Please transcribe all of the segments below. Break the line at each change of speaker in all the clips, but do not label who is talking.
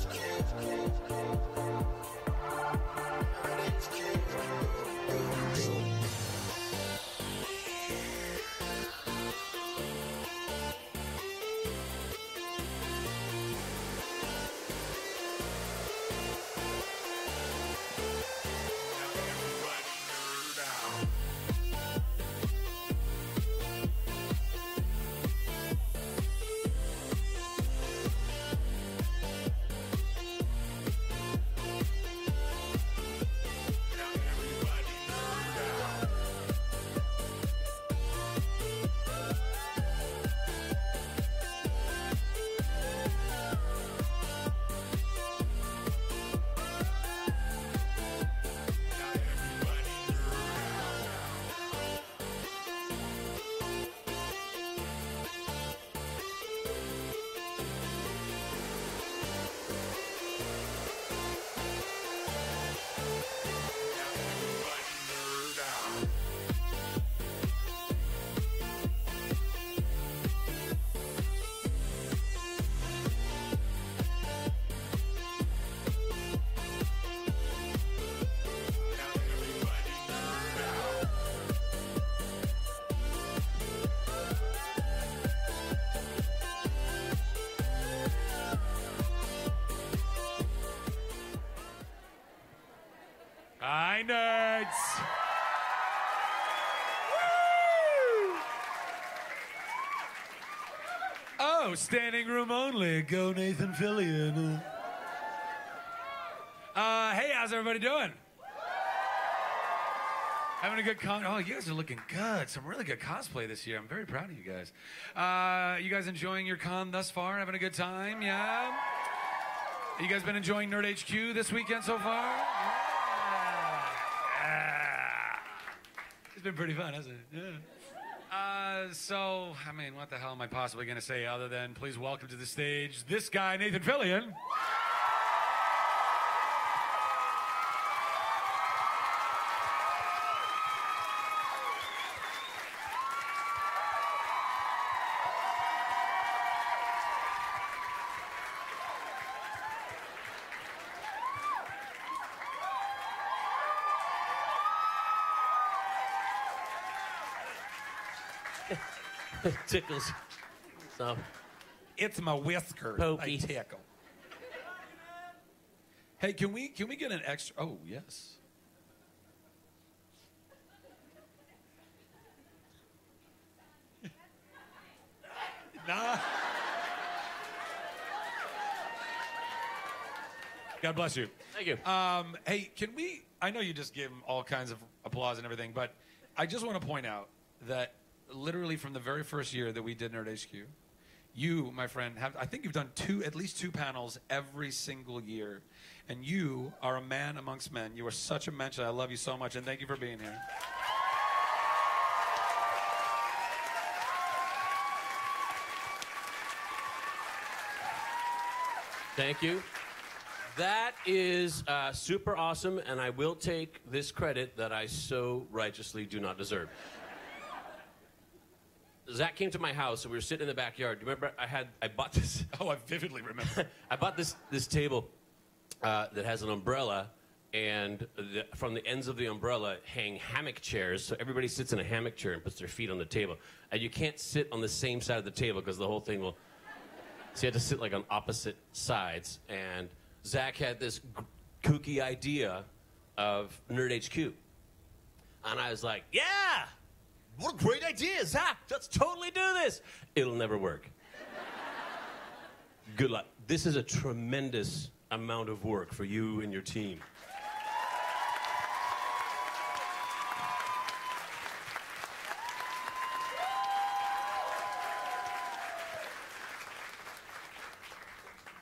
Nerds. Oh, standing room only. Go Nathan Fillion. Uh, hey, how's everybody doing? Having a good con. Oh, you guys are looking good. Some really good cosplay this year. I'm very proud of you guys. Uh, you guys enjoying your con thus far? Having a good time? Yeah. You guys been enjoying Nerd HQ this weekend so far? Yeah. Yeah. It's been pretty fun, hasn't it? Yeah. Uh, so, I mean, what the hell am I possibly going to say other than please welcome to the stage this guy, Nathan Fillion.
Tickles. So
It's my whiskers.
Pokey.
I tickle. Hey, can we can we get an extra? Oh yes. nah. God bless you.
thank you.
Um, hey, can we? I know you just give him all kinds of applause and everything, but I just want to point out that literally from the very first year that we did Nerd HQ, you, my friend, have I think you've done two, at least two panels every single year, and you are a man amongst men. You are such a mensch. I love you so much, and thank you for being here.
Thank you. That is uh, super awesome, and I will take this credit that I so righteously do not deserve. Zach came to my house, and we were sitting in the backyard. Do you remember I had I bought this
Oh, I vividly remember.
I bought this this table uh, that has an umbrella, and the, from the ends of the umbrella hang hammock chairs. So everybody sits in a hammock chair and puts their feet on the table. And you can't sit on the same side of the table because the whole thing will. So you have to sit like on opposite sides. And Zach had this kooky idea of Nerd HQ, and I was like, "Yeah, what a great idea, Zach! Let's totally do this." It'll never work. Good luck. This is a tremendous amount of work for you and your team.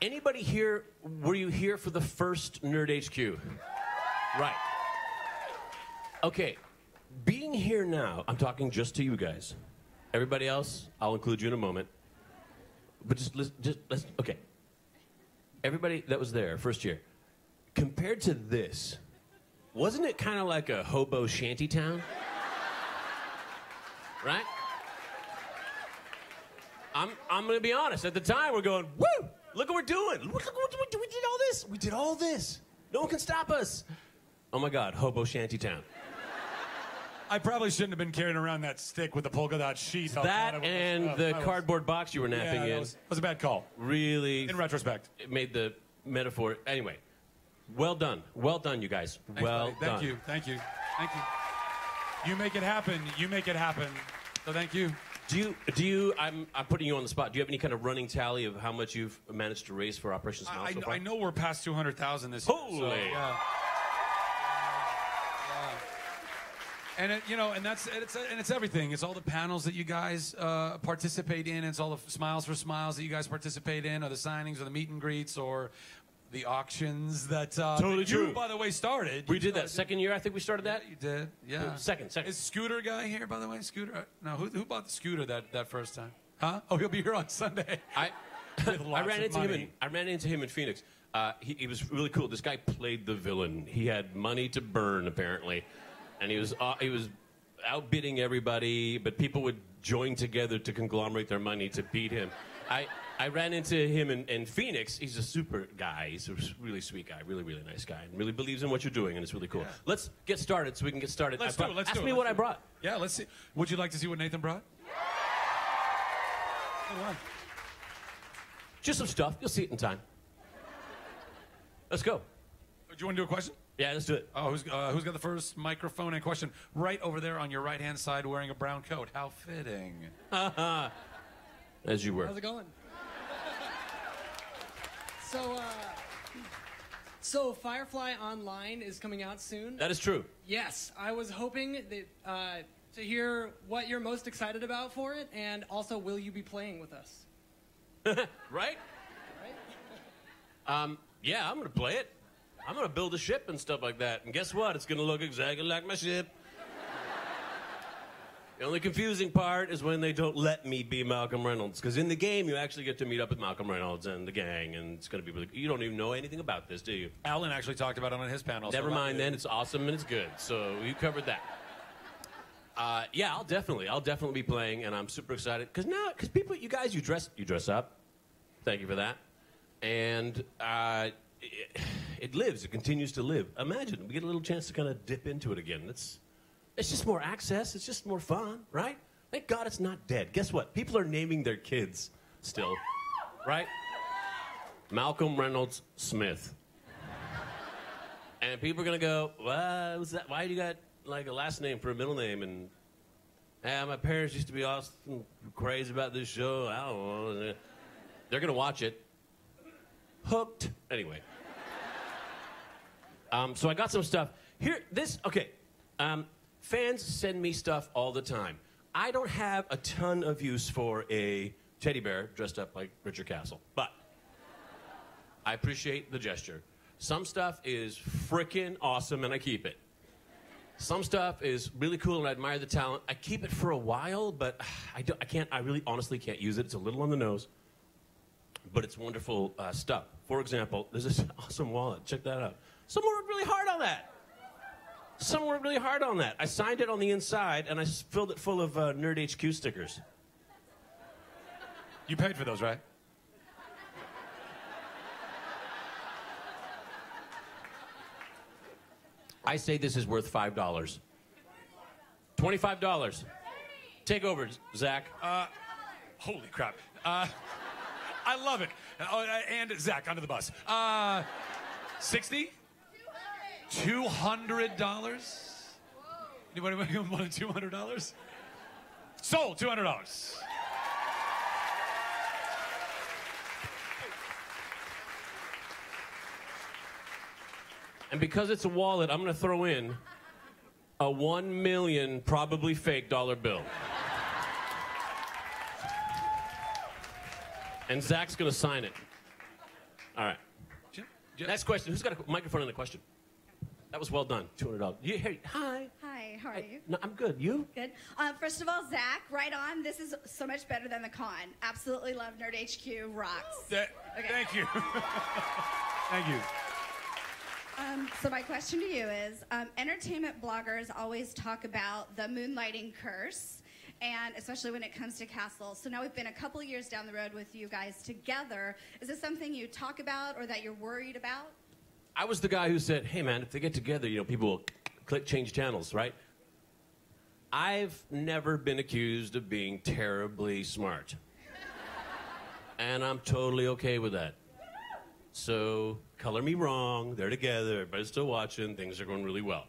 Anybody here, were you here for the first Nerd HQ? Right. Okay, being here now, I'm talking just to you guys. Everybody else, I'll include you in a moment. But just, listen, just let's, okay. Everybody that was there first year, compared to this, wasn't it kind of like a hobo shanty town? Right? I'm, I'm to be honest. At the time, we're going, woo! Look what we're doing. Look, look we did all this. We did all this. No one can stop us. Oh my God, Hobo Shanty Town.
I probably shouldn't have been carrying around that stick with the polka dot sheet.
That and
uh,
the
was-
cardboard box you were
Yeah,
napping
that
in
was, was a bad call.
really
In retrospect.
it made the metaphor. Anyway, well done. Well done, you guys.
Thanks,
well
buddy. Thank
done.
you. Thank you. Thank you. You make it happen. You make it happen. So thank you.
Do you, do you, I'm, I'm putting you on the spot. Do you have any kind of running tally of how much you've managed to raise for Operation Smile
I,
so?
I know we're past 200,000 this year.
Holy.
yeah. Yeah. And it, you know, and that's and it's and it's everything. It's all the panels that you guys uh, participate in. It's all the smiles for smiles that you guys participate in, or the signings, or the meet and greets, or the auctions that uh,
Totally
that you,
true.
by the way, started.
We
You
did that second year, I think we started that.
You did, yeah.
Second, second.
Is Scooter guy here, by the way? Scooter? Uh, No, who, who bought the scooter that, that first time? Huh? Oh, he'll be here on Sunday.
I, I ran into him. In. I ran into him in Phoenix. Uh, he, he was really cool. This guy played the villain. He had money to burn apparently, and he was uh, he was outbidding everybody. But people would join together to conglomerate their money to beat him. I. I ran into him in, in Phoenix. He's a super guy. He's a really sweet guy, really, really nice guy, and really believes in what you're doing, and it's really cool. Let's get started so we can get started.
Let's
I
do it, let's
ask
do it,
me
let's
what
do
I brought.
Yeah, let's see. Would you like to see what Nathan brought? Go on.
Just some stuff. You'll see it in time. Let's go.
Do you want to do a question?
Yeah, let's do it.
Oh, who's, uh, who's got the first microphone and question? Right over there on your right hand side wearing a brown coat. How fitting.
As you were.
How's it going? so, uh, so Firefly Online is coming out soon.
That is true.
Yes, I was hoping that uh, to hear what you're most excited about for it, and also, will you be playing with us?
Right?
Right?
Um, yeah, I'm gonna play it. I'm gonna build a ship and stuff like that. And guess what? It's gonna look exactly like my ship. the only confusing part is when they don't let me be Malcolm Reynolds. Because in the game, you actually get to meet up with Malcolm Reynolds and the gang, and it's gonna be really. You don't even know anything about this, do you?
Alan actually talked about it on his panel.
Never
that-
mind then. It's awesome and it's good. So you covered that. Uh, yeah, I'll definitely, I'll definitely be playing, and I'm super excited because now, because people, you guys, you dress, you dress up. Thank you for that. And uh, it, it lives. It continues to live. Imagine we get a little chance to kind of dip into it again. It's, it's just more access. It's just more fun, right? Thank God it's not dead. Guess what? People are naming their kids still, right? Malcolm Reynolds Smith. And people are gonna go, why was that? Why do you got like a last name for a middle name? And yeah, my parents used to be awesome, crazy about this show. I don't know. They're gonna watch it. Hooked. Anyway. Um, so I got some stuff here. This okay. Um, fans send me stuff all the time. I don't have a ton of use for a teddy bear dressed up like Richard Castle, but I appreciate the gesture. Some stuff is freaking awesome and I keep it. Some stuff is really cool and I admire the talent. I keep it for a while, but I, don't, I can't, I really honestly can't use it. It's a little on the nose, but it's wonderful uh, stuff. For example, there's this awesome wallet. Check that out. Someone worked really hard on that. Someone worked really hard on that. I signed it on the inside and I filled it full of uh, Nerd HQ stickers.
You paid for those, right?
I say this is worth $5. $25. Take over, Zach.
Holy crap. Uh, I love it. Oh, uh, and Zach, under the bus. Uh, 60? $200? Anybody want than $200? Sold, $200.
And because it's a wallet, I'm going to throw in a one million probably fake dollar bill. And Zach's going to sign it. All right.
Jim, Jim,
Next question. Who's got a microphone and a question? That was well done. Two hundred dollars. You, hey, hi.
Hi, how are you?
No, I'm good. You?
Good. Uh, first of all, Zach, right on. This is so much better than the con. Absolutely love Nerd HQ. Rocks.
Th-
Okay.
Thank you. Thank you.
Um, so my question to you is: um, Entertainment bloggers always talk about the moonlighting curse, and especially when it comes to Castle. So now we've been a couple years down the road with you guys together. Is this something you talk about or that you're worried about?
I was the guy who said, hey man, if they get together, you know, people will click change channels, right? I've never been accused of being terribly smart. and I'm totally okay with that. So, color me wrong. They're together. Everybody's still watching. Things are going really well.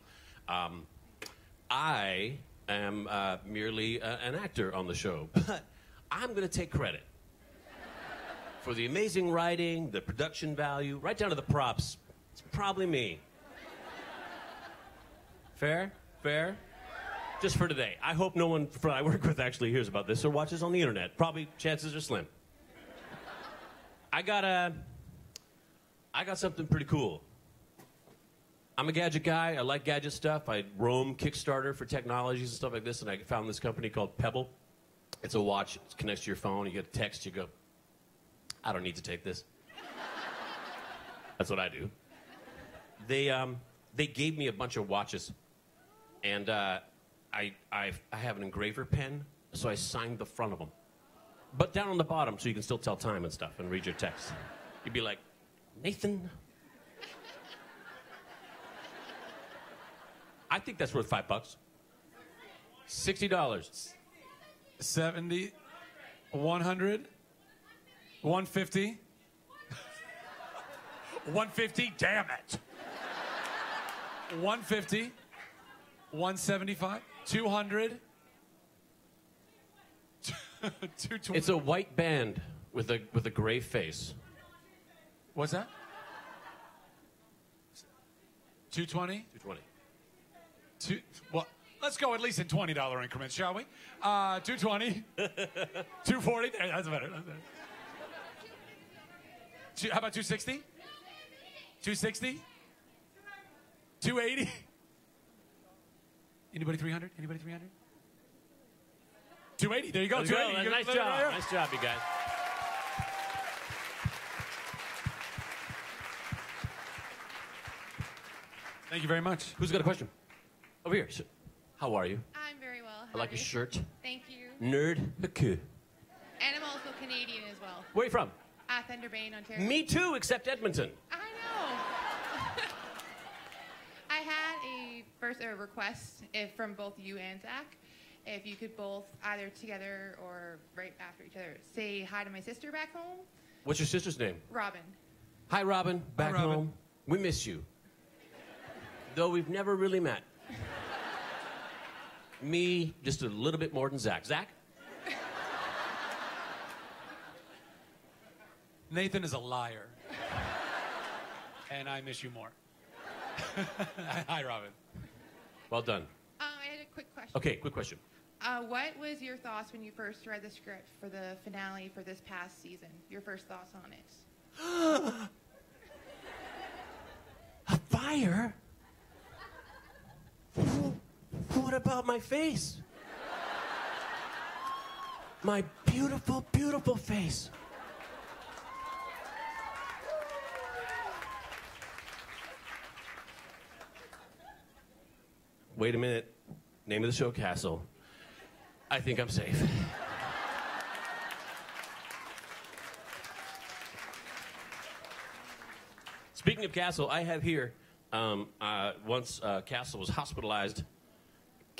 Um, I am uh, merely uh, an actor on the show, but I'm going to take credit for the amazing writing, the production value, right down to the props. It's probably me. Fair? Fair? Just for today. I hope no one I work with actually hears about this or watches on the internet. Probably chances are slim. I got a. I got something pretty cool. I'm a gadget guy. I like gadget stuff. I roam Kickstarter for technologies and stuff like this, and I found this company called Pebble. It's a watch. It connects to your phone. You get a text. You go, I don't need to take this. That's what I do. They um, they gave me a bunch of watches, and uh, I, I I have an engraver pen, so I signed the front of them, but down on the bottom, so you can still tell time and stuff and read your text. You'd be like, Nathan. I think that's worth five bucks. Sixty dollars.
70, 100, 150. 150, damn it. 150, 175, 200, 220.
It's a white band with a with a gray face.
What's that? 220?
Two twenty.
Two, well, let's go at least in $20 increments, shall we? Uh, 220, 240, that's better. That's better. Two- How about 260? 260? 280? Anybody 300? Anybody 300? 280, there you go.
There you
280. You
Nice
got-
job. Nice job, you guys.
Thank you very much.
Who's got a question? Over here. Sh- How are you?
I'm very well.
I like your shirt.
Thank you.
Nerd. Haku.
And I'm also Canadian as well.
Where are you from?
At Thunder Bay, Ontario.
Me too, except Edmonton.
I know. I had a first a request if from both you and Zach, if you could both either together or right after each other say hi to my sister back home,
What's your sister's name?
Robin.
Hi, Robin. Back
Robin.
home. We miss you. Though we've never really met. Me, just a little bit more than Zach. Zach?
Nathan is a liar. and I miss you more. Hi, Robin.
Well done.
Um, I had a quick question.
Okay, quick question.
Uh, what was your thoughts when you first read the script for the finale for this past season? Your first thoughts on it?
A fire? What about my face? My beautiful, beautiful face. Wait a minute. Name of the show, Castle. I think I'm safe. Speaking of Castle, I have here, um, uh, once uh, Castle was hospitalized.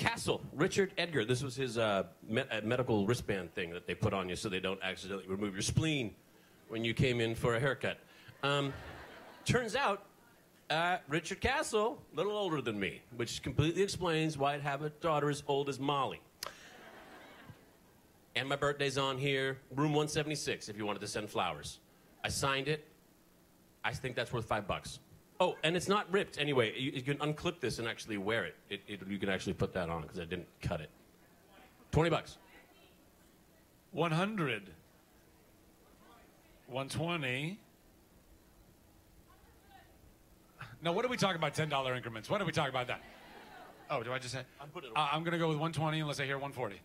Castle, Richard Edgar. This was his uh, me- uh, medical wristband thing that they put on you so they don't accidentally remove your spleen when you came in for a haircut. Um, turns out, uh, Richard Castle, a little older than me, which completely explains why I'd have a daughter as old as Molly. And my birthday's on here, room 176, if you wanted to send flowers. I signed it. I think that's worth five bucks. Oh, and it's not ripped anyway. You, you can unclip this and actually wear it. it, it you can actually put that on because I didn't cut it. 20 bucks.
100. 120. Now, what are we talking about? $10 increments. What are we talking about that? Oh, do I just say?
I'm
Uh, I'm going to go with 120 unless I hear 140.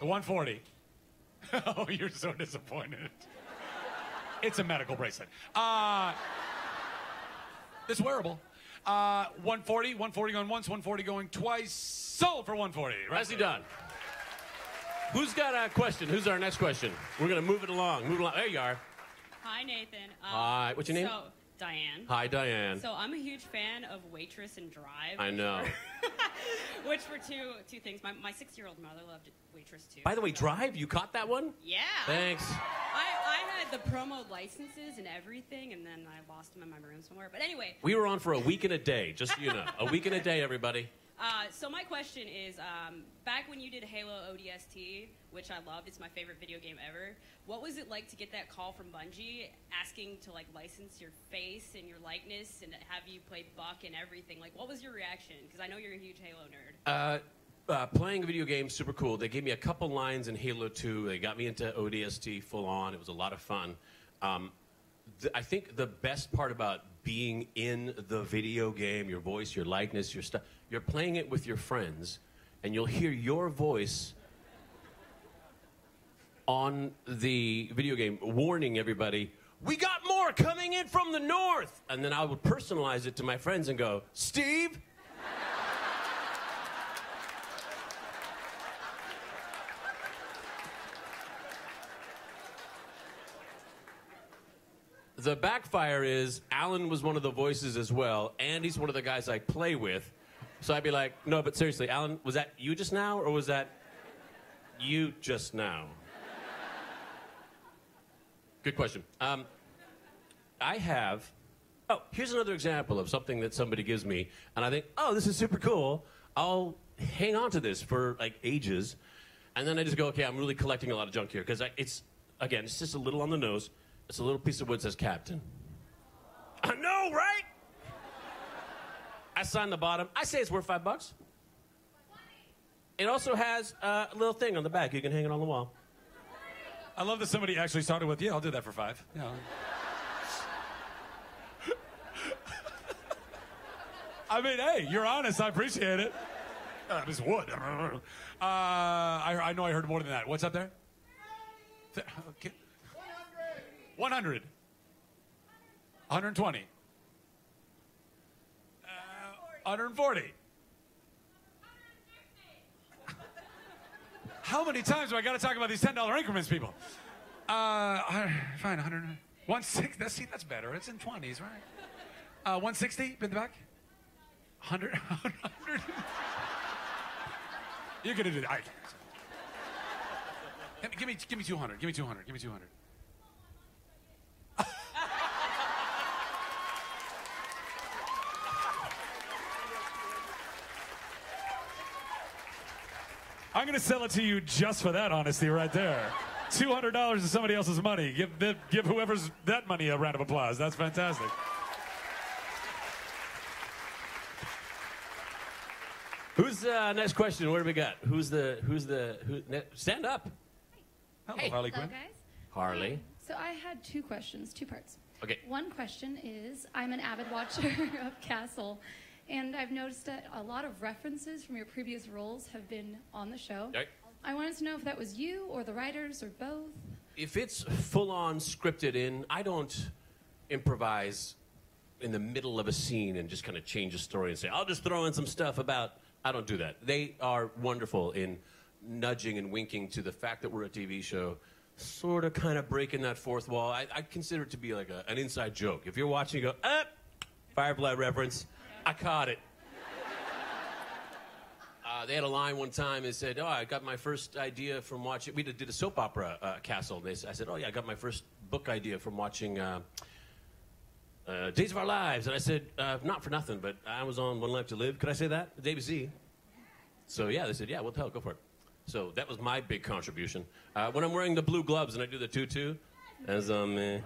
140. oh, you're so disappointed. It's a medical bracelet. Uh, it's wearable. Uh, 140, 140 going once, 140 going twice. Sold for 140.
Nicely done. Who's got a question? Who's our next question? We're gonna move it along. Move along. There you are.
Hi, Nathan. Um,
Hi. What's your name?
So, Diane.
Hi, Diane.
So I'm a huge fan of Waitress and Drive.
I know.
Which were two two things. My, my six year old mother loved Waitress too.
By the way,
So-
Drive, you caught that one?
Yeah.
Thanks.
I, I had the promo licenses and everything, and then I lost them in my room somewhere. But anyway,
We were on for a week and a day, just so you know. A week and a day, everybody.
Uh, so my question is, um, back when you did Halo ODST, which I loved, it's my favorite video game ever. What was it like to get that call from Bungie asking to like license your face and your likeness and have you play Buck and everything? Like, what was your reaction? Because I know you're a huge Halo nerd.
Uh, uh, playing video games, super cool. They gave me a couple lines in Halo 2. They got me into ODST full on. It was a lot of fun. Um, I think the best part about being in the video game, your voice, your likeness, your stuff, you're playing it with your friends, and you'll hear your voice on the video game warning everybody, we got more coming in from the north. And then I would personalize it to my friends and go, Steve? The backfire is Alan was one of the voices as well, and he's one of the guys I play with. So I'd be like, no, but seriously, Alan, was that you just now, or was that you just now? Good question. Um, I have. Oh, here's another example of something that somebody gives me, and I think, oh, this is super cool. I'll hang on to this for like ages, and then I just go, okay, I'm really collecting a lot of junk here because it's again, it's just a little on the nose. It's a little piece of wood that says Captain. I know, right? I sign the bottom. I say it's worth five bucks. It also has uh, a little thing on the back. You can hang it on the wall.
I love that somebody actually started with, yeah, I'll do that for five. Yeah. I mean, hey, you're honest. I appreciate it. Uh, this wood. Uh, I, I know I heard more than that. What's up there? Th- okay. 100. 120. Uh, 140. How many times do I got to talk about these ten dollar increments, people? Uh, fine, 100. 160. That's see, that's better. It's in twenties, right? Uh, 160 in the back. 100. 100. You're gonna do that. Give me, give me 200. Give me 200. Give me 200. I'm going to sell it to you just for that honesty right there. $200 is somebody else's money. Give, the- give whoever's that money a round of applause. That's fantastic.
Who's uh, next question? What do we got? Who's the who's the who? Ne- stand up,
Hello,
Hey.
Harley
Hello,
Quinn.
guys.
Harley.
So I had two questions, two parts.
Okay.
One question is I'm an avid watcher of Castle, and I've noticed that a lot of references from your previous roles have been on the show.
Right.
I wanted to know if that was you or the writers or both.
If it's full on scripted in, I don't improvise in the middle of a scene and just kind of change a story and say, I'll just throw in some stuff about. I don't do that. They are wonderful in nudging and winking to the fact that we're a TV show, sort of kind of breaking that fourth wall. I, I consider it to be like a, an inside joke. If you're watching, you go, ah, Firefly reference. I caught it. Uh, they had a line one time that said, "Oh, I got my first idea from watching." We did, did a soap opera, uh, Castle. They, I said, "Oh yeah, I got my first book idea from watching uh, uh, Days of Our Lives." And I said, uh, "Not for nothing, but I was on One Life to Live." Could I say that? David Z. So yeah, they said, "Yeah, what the hell? Go for it." So that was my big contribution. Uh, when I'm wearing the blue gloves and I do the tutu, as um.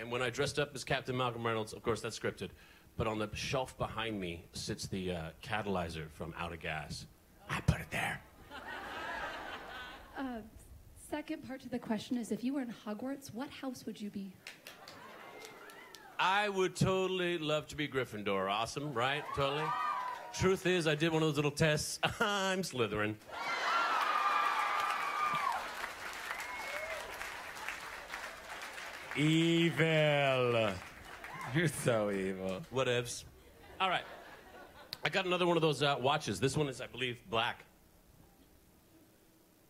And when I dressed up as Captain Malcolm Reynolds, of course that's scripted, but on the shelf behind me sits the uh, catalyzer from Out of Gas. I put it there.
Uh, second part to the question is if you were in Hogwarts, what house would you be?
I would totally love to be Gryffindor. Awesome, right? Totally. Truth is, I did one of those little tests. I'm Slytherin.
Evil. You're so evil.
Whatevs. All right. I got another one of those uh, watches. This one is, I believe, black.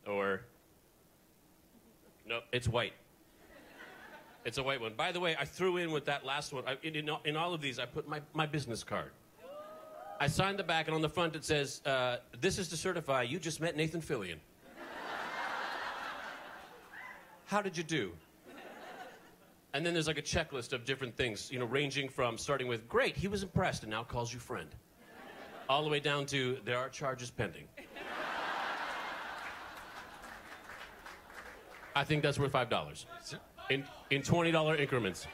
or no, it's white. It's a white one. By the way, I threw in with that last one. I, in, in, all- in all of these, I put my, my business card. I signed the back, and on the front it says, uh, "This is to certify you just met Nathan Fillion." How did you do? And then there's like a checklist of different things, you know, ranging from starting with "Great, he was impressed and now calls you friend," all the way down to "There are charges pending." I think that's worth five dollars in in twenty dollar increments.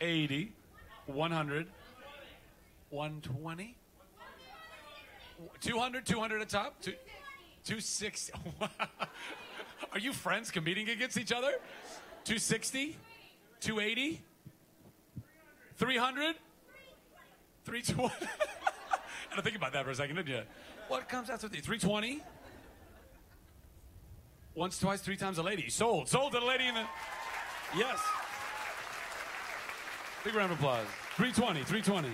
80, 100, 120, 200, 200 at top, Two- 260. Are you friends competing against each other? 260, 280, 300, 320. I don't think about that for a second, didn't you? What comes after the 320? Once, twice, three times a lady. Sold. Sold to the lady in the. Yes. Big round of applause. 320, 320.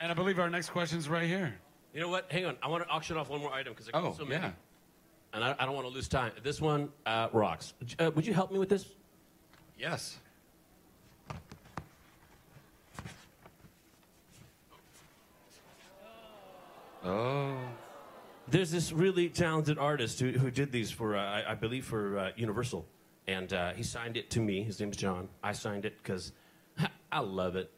And I believe our next question's right here.
You know what? Hang on. I want to auction off one more item because I got
Oh,
so many.
yeah.
And I, I don't want to lose time. This one uh, rocks. Uh, would you help me with this?
Yes. Oh.
There's this really talented artist who, who did these for, uh, I, I believe, for uh, Universal. And uh, he signed it to me. His name's John. I signed it because I love it.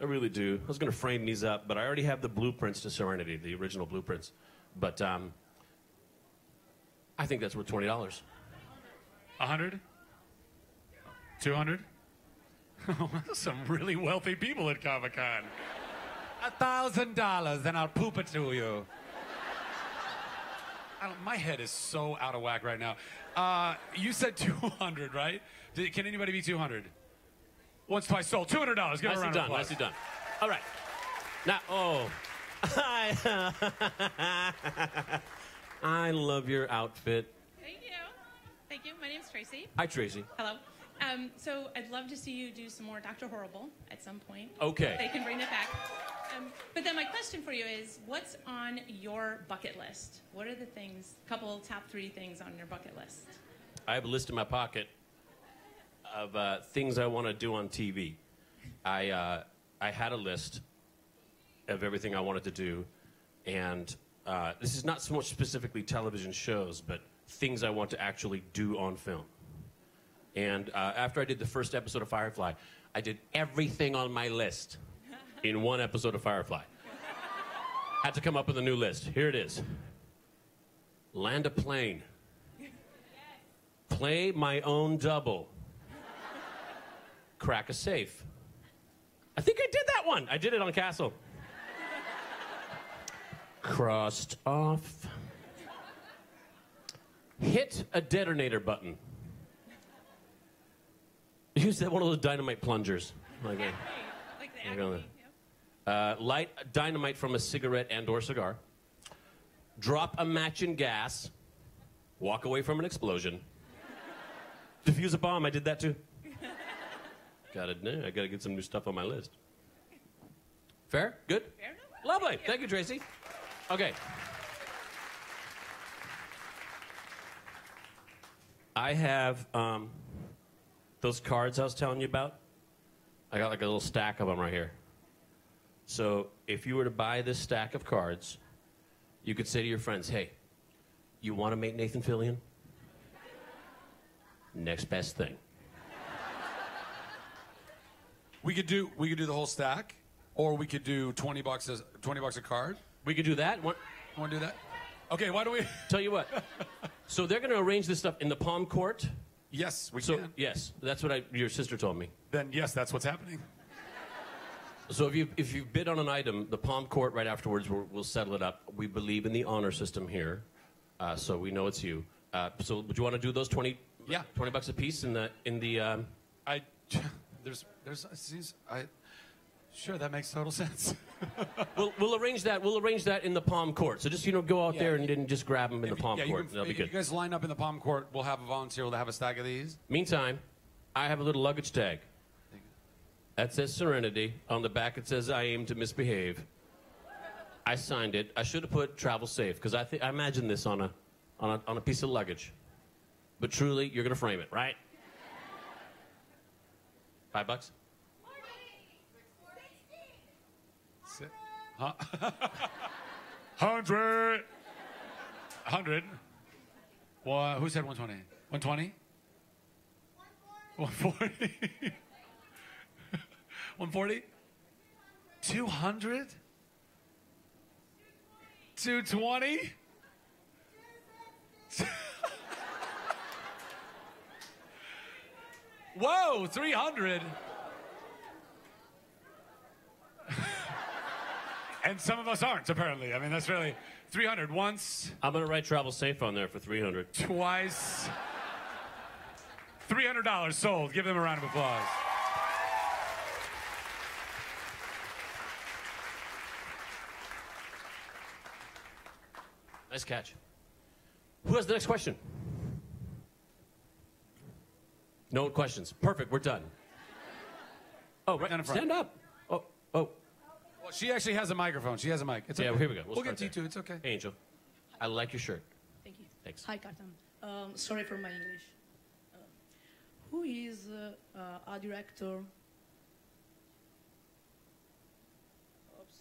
I really do. I was going to frame these up, but I already have the blueprints to Serenity, the original blueprints. But um, I think that's worth $20.
A 100? 200? Some really wealthy people at Comic Con. A thousand dollars, and I'll poop it to you. I don't, my head is so out of whack right now. Uh, you said 200, right? Did, can anybody be 200? Once, twice sold. $200. Give it a
Nicely
round of
done.
applause.
Nicely done. All right. Now, oh. I love your outfit.
Thank you. Thank you. My name's Tracy.
Hi, Tracy.
Hello. Um, so I'd love to see you do some more Dr. Horrible at some point.
Okay.
They can bring it back. Um, but then my question for you is, what's on your bucket list? What are the things, couple top three things on your bucket list?
I have a list in my pocket of uh, things I want to do on TV. I, uh, I had a list of everything I wanted to do, and uh, this is not so much specifically television shows, but things I want to actually do on film. And uh, after I did the first episode of Firefly, I did everything on my list in one episode of Firefly. Had to come up with a new list. Here it is Land a plane. Play my own double. Crack a safe. I think I did that one. I did it on Castle. Crossed off. Hit a detonator button. Use that one of those dynamite plungers. Like a-
Like the
uh, light dynamite from a cigarette and or cigar. Drop a match in gas. Walk away from an explosion. Defuse a bomb. I did that too. Got it. I got to get some new stuff on my list. Fair? Good?
Fair enough.
Lovely. Thank you, Tracy. Okay. I have um, those cards I was telling you about. I got like a little stack of them right here. So if you were to buy this stack of cards, you could say to your friends, hey, you want to meet Nathan Fillion? Next best thing.
We could do we could do the whole stack, or we could do 20 bucks a, 20 bucks a card.
We could do that.
Want to do that? Okay, why don't we?
tell you what. so they're going to arrange this stuff in the Palm Court.
Yes, we
So
can.
yes, that's what I, your sister told me.
Then yes, that's what's happening.
So if you if you bid on an item, the Palm Court right afterwards will will settle it up. We believe in the honor system here, uh, so we know it's you. Uh, so would you want to do those twenty?
Yeah.
Twenty bucks a piece in the in the. Um,
I there's there's I sure that makes total sense.
we'll we'll arrange that. We'll arrange that in the Palm Court. So just you know go out
Yeah.
there and then just grab them in the Palm
yeah,
Court.
can-
That'll be good.
You guys line up in the palm court. We'll have a volunteer. We'll have a stack of these.
Meantime, I have a little luggage tag. That says Serenity. On the back it says I aim to misbehave. I signed it. I should have put travel safe because I think I imagine this on a, on a on a piece of luggage. But truly, you're gonna frame it, right? Five bucks.
Huh? Hundred. Hundred. Well, who said 120? 120? 140? 140? 200? 220? Whoa, 300. And some of us aren't, apparently. I mean, that's really 300 once,
I'm gonna write travel safe on there for 300.
twice. $300 sold. Give them a round of applause.
Nice catch. Who has the next question? No questions. Perfect. We're done. Oh, right.
Down in front.
Oh, Stand up. Oh, oh.
Well, she actually has a microphone. She has a mic. It's
Yeah,
okay.
here we go. We'll
We'll, get to you too. It's okay.
Angel, I like your shirt.
Thank you.
Thanks.
Hi, Carton. Um, sorry for my English. Uh, who is uh, uh, a director? Oops.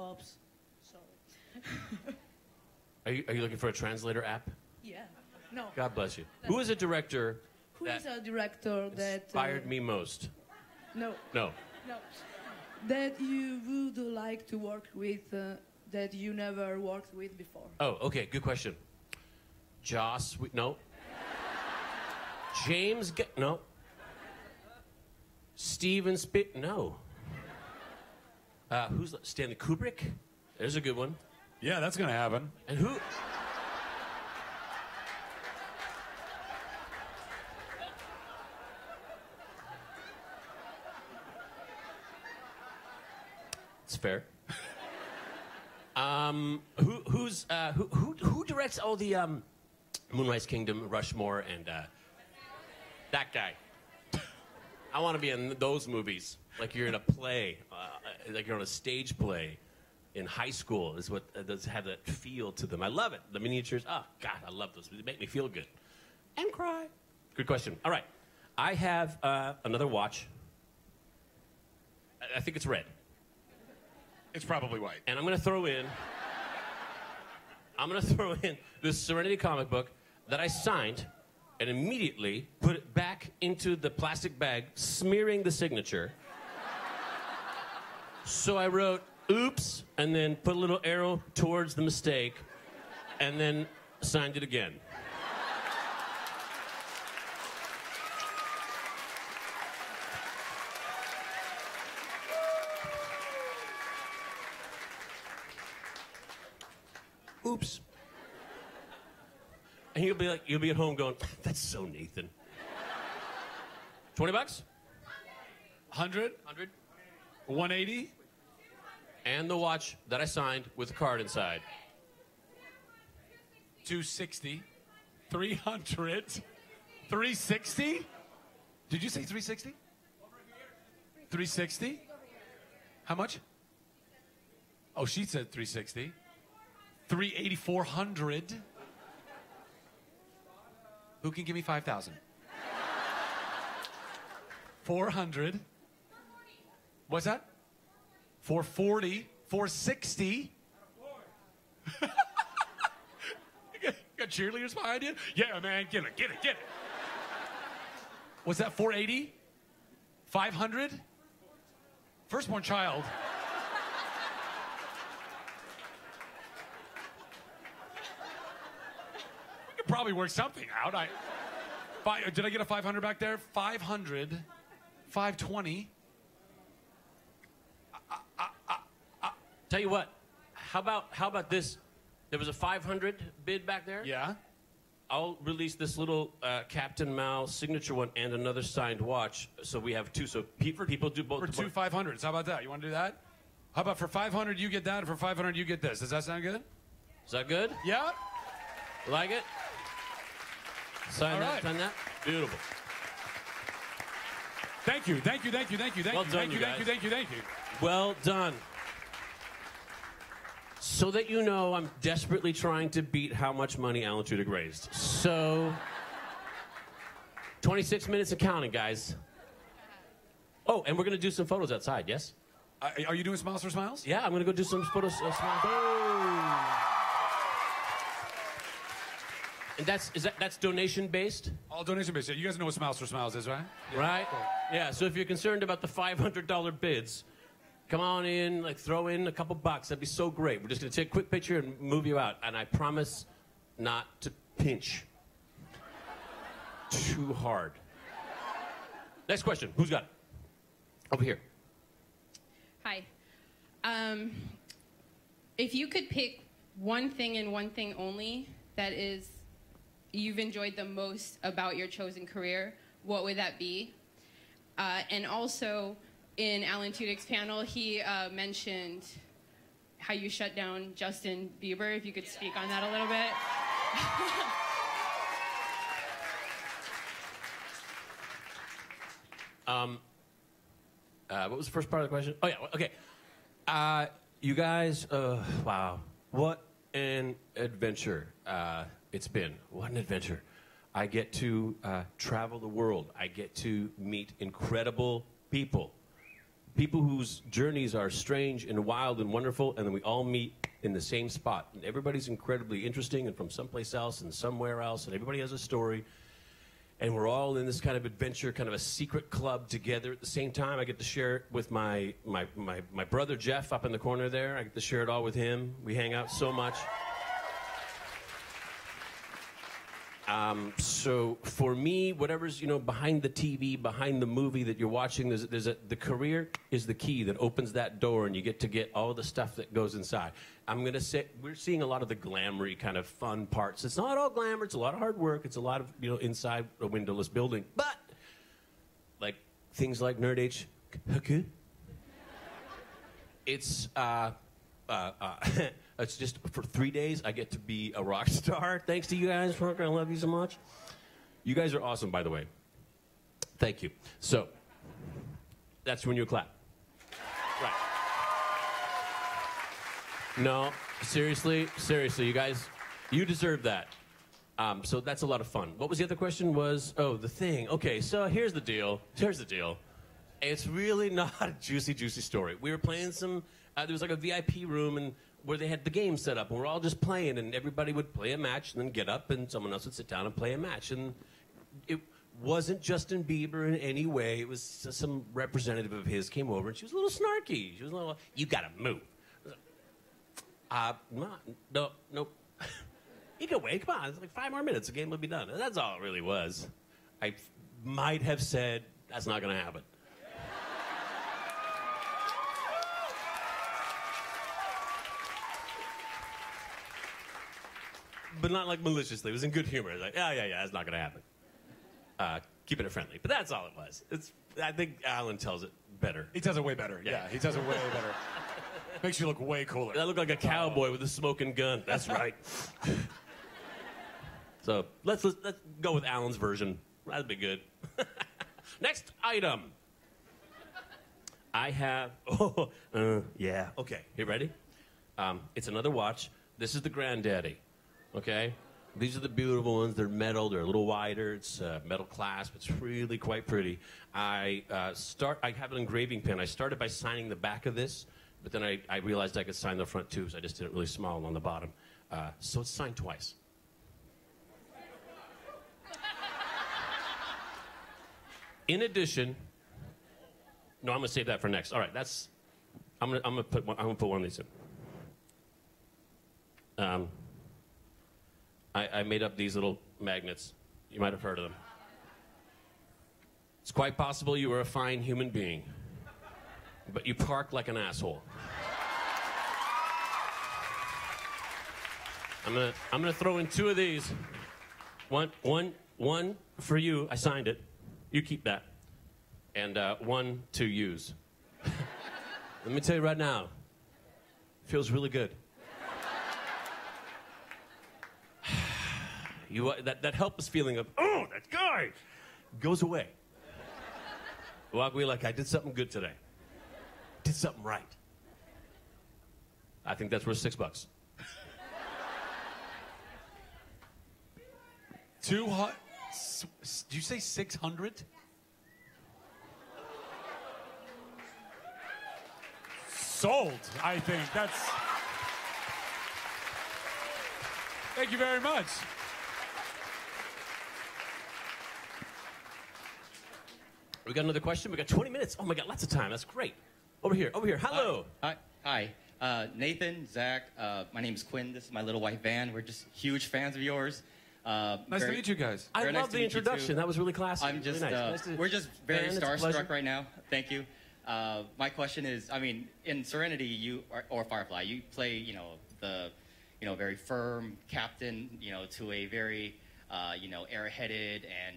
Oops. Sorry.
Are you, are you looking for a translator app?
Yeah. No.
God bless you. Who is a director
Who
that
is a director that uh,
inspired me most?
No.
No.
No. That you would like to work with uh, that you never worked with before.
Oh, okay. Good question. Joss, we, no. James, Ga- no. Steven Spitt, no. Uh, who's Stanley Kubrick? There's a good one.
Yeah, that's going to happen.
And who? It's fair. Um, who who's uh, who, who who directs all the um, Moonrise Kingdom, Rushmore, and uh, that guy? I want to be in those movies, like you're in a play, uh, like you're on a stage play in high school. Is what uh, does have that feel to them. I love it. The miniatures. Oh God, I love those. They make me feel good and cry. Good question. All right, I have uh, another watch. I- I think it's red.
It's probably white.
And I'm going to throw in. I'm going to throw in this Serenity comic book that I signed and immediately put it back into the plastic bag, smearing the signature. So I wrote, oops, and then put a little arrow towards the mistake, and then signed it again. Oops. And you'll be like, you'll be at home going, that's so Nathan. 20 bucks?
100?
100?
180?
And the watch that I signed with a card inside.
260? 300? 360? Did you say 360? 360? How much? Oh, she said 360. 380, 400. Who can give me 5,000? 400. What's that? 440. 460. You got- cheerleaders behind you? Yeah, man, get it, get it, get it. Was that 480? 500? Firstborn child. we could probably work something out. I, fi- did I get a 500 back there? 500, 520.
Tell you what, how about how about this? There was a 500 bid back there.
Yeah.
I'll release this little uh, Captain Mal signature one and another signed watch, so we have two. So pe- people do both.
For two 500s. How about that? You want to do that? How about for 500 you get that, and for 500 you get this? Does that sound good?
Is that good?
Yeah?
Like it? Sign
All
that.
right.
Sign that. Beautiful.
Thank you, thank you, thank you, thank you, thank
Well
you,
done,
thank you,
you
thank you,
guys.
thank you, thank you.
Well done. So that you know, I'm desperately trying to beat how much money Alan Tudyk raised. So, 26 minutes of counting, guys. Oh, and we're gonna do some photos outside. Yes?
Uh, are you doing Smiles for Smiles?
Yeah, I'm gonna go do some photos. Uh, smiles. And that's is that that's donation based,
All donation based. Yeah, you guys know what Smiles for Smiles is, right?
right? Yeah. So if you're concerned about the $500 bids, come on in, like throw in a couple bucks. That'd be so great. We're just gonna take a quick picture and move you out, and I promise not to pinch too hard. Next question. Who's got it? Over here.
Hi. Um, if you could pick one thing and one thing only that is you've enjoyed the most about your chosen career, what would that be? Uh, and also, in Alan Tudyk's panel, he uh, mentioned how you shut down Justin Bieber. If you could speak on that a little bit.
Um, uh, what was the first part of the question? Oh, yeah, okay. Uh, you guys, uh, wow. What an adventure uh, it's been. What an adventure. I get to uh, travel the world. I get to meet incredible people. People whose journeys are strange and wild and wonderful, and then we all meet in the same spot. And everybody's incredibly interesting and from someplace else and somewhere else, and everybody has a story and we're all in this kind of adventure, kind of a secret club together at the same time. I get to share it with my, my, my, my brother Jeff up in the corner there. I get to share it all with him. We hang out so much. Um, so for me, whatever's you know behind the TV, behind the movie that you're watching, there's, there's a, the career is the key that opens that door, and you get to get all the stuff that goes inside. I'm gonna say we're seeing a lot of the glamoury kind of fun parts. It's not all glamour. It's a lot of hard work. It's a lot of you know inside a windowless building, but like things like Nerd H, it's uh, uh, uh, it's just for three days I get to be a rock star. Thanks to you guys, Parker. I love you so much. You guys are awesome, by the way. Thank you. So that's when you clap. Right. No, seriously, seriously, you guys, you deserve that. Um, so that's a lot of fun. What was the other question? Was oh the thing? Okay, so here's the deal. Here's the deal. It's really not a juicy, juicy story. We were playing some. Uh, there was like a VIP room and where they had the game set up, and we're all just playing, and everybody would play a match, and then get up, and someone else would sit down and play a match, and it wasn't Justin Bieber in any way. It was some representative of his came over, and she was a little snarky. She was a little, "You gotta move." Uh, no, no, nope. you can wait. Come on, it's like five more minutes. The game will be done. And that's all it really was. I might have said that's not going to happen. But not like maliciously. It was in good humor. Like, yeah, yeah, yeah, that's not going to happen. Uh, keeping it friendly. But that's all it was. It's. I think Alan tells it better.
He does it way better. Yeah,
Yeah.
he does it way better. Makes you look way cooler.
I look like a cowboy with a smoking gun. That's right. so let's, let's let's go with Alan's version. That'd be good. Next item. I have. Oh, uh, yeah. Okay. You ready? Um, it's another watch. This is the granddaddy. Okay. These are the beautiful ones. They're metal. They're a little wider. It's uh, metal clasp. It's really quite pretty. I uh, start. I have an engraving pen. I started by signing the back of this, but then I, I realized I could sign the front too, so I just did it really small on the bottom. Uh, so it's signed twice. In addition, no, I'm gonna save that for next. All right, that's. I'm gonna I'm gonna put one, I'm gonna put one of these in. Um, I, I made up these little magnets. You might have heard of them. It's quite possible you are a fine human being, but you park like an asshole. I'm gonna I'm gonna throw in two of these. One one one for you. I signed it. You keep that. And uh, one to use. Let me tell you right now. Feels really good. You uh, that that helpless feeling of oh that guy goes away. Walk away like I did something good today. Did something right. I think that's worth six bucks.
Two hundred. Did you say six hundred? Sold. I think that's. Thank you very much.
We got another question. We got 20 minutes. Oh my God, lots of time. That's great. Over here, over here. Hello.
Hi. Hi. Uh, Nathan, Zach, uh, my name is Quinn. This is my little wife, Van. We're just huge fans of yours. Uh,
Nice to meet you guys.
I
very
love
nice
the introduction. That was really classy.
I'm just,
Really nice.
uh,
Nice to-
we're just very
Van, it's a pleasure.
starstruck right now. Thank you. Uh, my question is, I mean, in Serenity, you or, or Firefly, you play, you know, the, you know, very firm captain, you know, to a very, uh, you know, airheaded and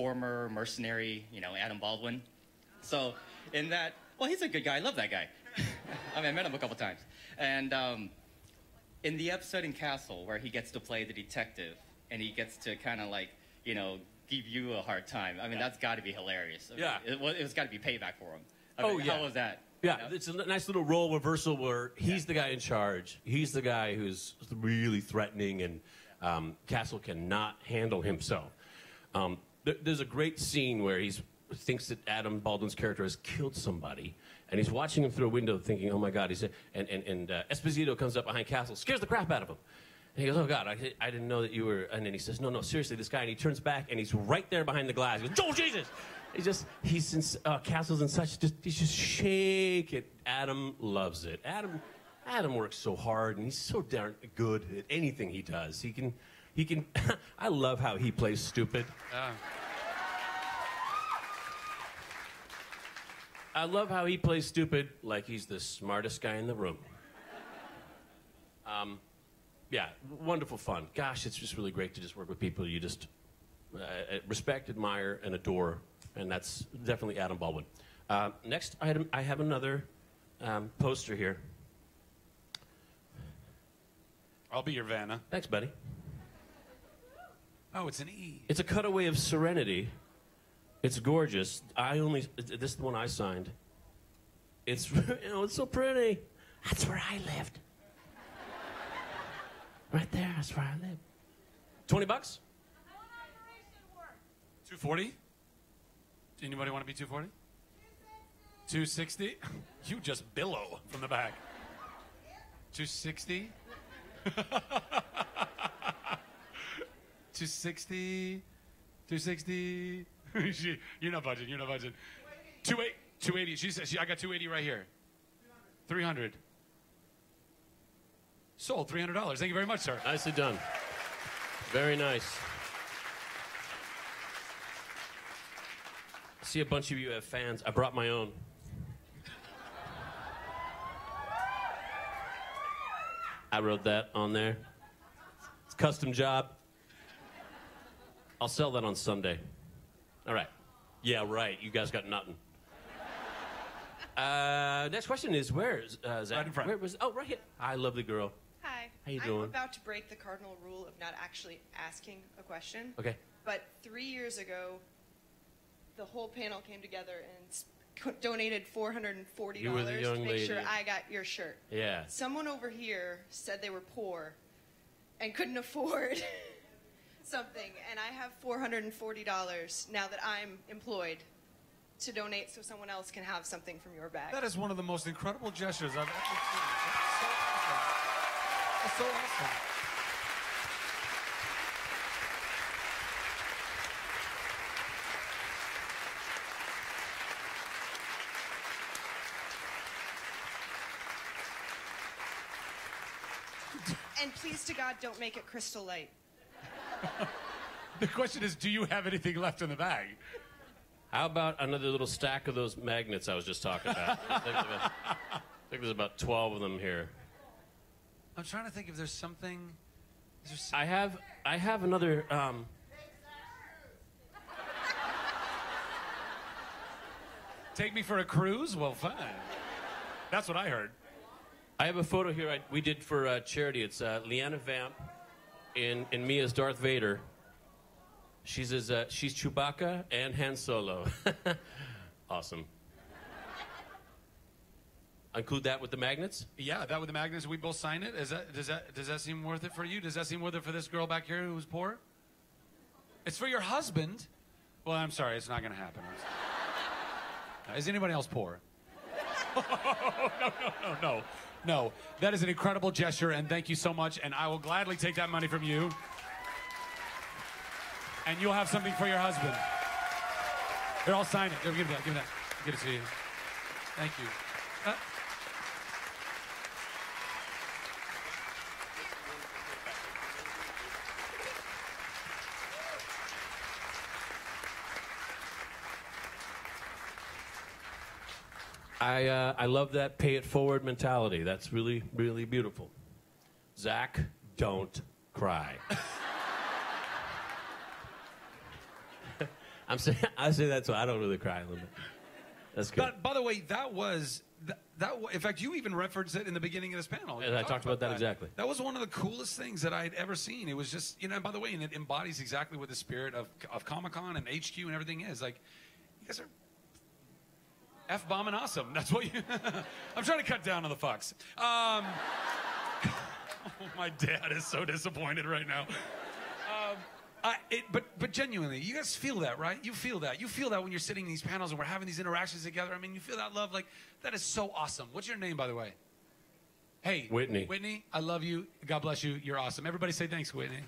former mercenary, you know, Adam Baldwin. So, in that, well, he's a good guy. I love that guy. I mean, I met him a couple times. And um, in the episode in Castle where he gets to play the detective and he gets to kind of like, you know, give you a hard time. I mean, that's got to be hilarious. I mean,
Yeah.
It, it's got to be payback for him. I
Oh,
mean,
yeah.
How was that?
Yeah, it's a nice little role reversal where he's the guy in charge. He's the guy who's really threatening, and um, Castle cannot handle himself. Um, there, there's a great scene where he thinks that Adam Baldwin's character has killed somebody, and he's watching him through a window, thinking, "Oh my God!" He's and and, and uh, Esposito comes up behind Castle, scares the crap out of him. And he goes, "Oh God, I, I didn't know that you were." And then he says, "No, no, seriously, this guy." And he turns back, and he's right there behind the glass. He goes, "Oh Jesus!" He just he's in, uh, Castle's in such just he's just shaking. Adam loves it. Adam Adam works so hard, and he's so darn good at anything he does. He can he can. I love how he plays stupid. I love how he plays stupid like he's the smartest guy in the room. Um, yeah, wonderful fun. Gosh, it's just really great to just work with people you just uh, respect, admire, and adore, and that's definitely Adam Baldwin. Uh, next item, I have another um, poster here.
I'll be your Vanna.
Thanks, buddy.
Oh, it's an E.
It's a cutaway of Serenity. It's gorgeous. I only this is the one I signed. It's you know it's so pretty. That's where I lived. Right there. That's where I live. Twenty bucks.
240? Anybody want to be 240? 260? You just billow from the back. 260? 260? 260? She- you're not budging. You're not budging. 280. 280. She said, she, I got 280 right here. 300. Sold. $300. Thank you very much, sir.
Nicely done. Very nice. I see a bunch of you have fans. I brought my own. I wrote that on there. It's custom job. I'll sell that on Sunday. All right. Yeah, right. You guys got nothing. Uh, next question is where is uh, Zach?
Right in front.
Where was? Oh, right here. I love the girl.
Hi.
How you doing?
I'm about to break the cardinal rule of not actually asking a question.
Okay.
But three years ago, the whole panel came together and donated $440
You were the
to
young
make sure. I got your shirt.
Yeah.
Someone over here said they were poor and couldn't afford something, and I have $440 now that I'm employed to donate so someone else can have something from your bag.
That is one of the most incredible gestures I've ever seen. That's so awesome. That's so awesome.
and please to God, don't make it crystal light.
The question is, do you have anything left in the bag?
How about another little stack of those magnets I was just talking about? I think, there's about- I think there's about 12 of them here.
I'm trying to think if there's something. Is there s-
I have I have another um,
Take me for a cruise? Well, fine. That's what I heard.
I have a photo here I, we did for uh, charity. It's uh, LeeAnna Vamp in, in me as Darth Vader. She's as uh, she's Chewbacca and Han Solo. awesome. Include that with the magnets?
Yeah, that with the magnets. We both sign it. Is that does that does that seem worth it for you? Does that seem worth it for this girl back here who's poor? It's for your husband. Well, I'm sorry, it's not going to happen. Is anybody else poor? no, no, no, no, no. That is an incredible gesture, and thank you so much. And I will gladly take that money from you, and you'll have something for your husband. Here, I'll sign it. Give me that. Give me that. Good to see you. Thank you. Uh,
I, uh, I love that pay it forward mentality. That's really, really beautiful. Zach, don't cry. I'm saying, I say that so I don't really cry a little bit. That's good.
But by the way, that was that, that. In fact, you even referenced it in the beginning of this panel.
And
You
I talked about that exactly.
That was one of the coolest things that I'd ever seen. It was just, you know, and by the way, and it embodies exactly what the spirit of of Comic Con and HQ and everything is. Like, you guys are f bombing awesome. That's what you. I'm trying to cut down on the fucks. Um, my dad is so disappointed right now. Um, I, it, but but genuinely, you guys feel that, right? You feel that. You feel that when you're sitting in these panels and we're having these interactions together. I mean, you feel that love. Like that is so awesome. What's your name, by the way? Hey,
Whitney.
Whitney, I love you. God bless you. You're awesome. Everybody say thanks, Whitney.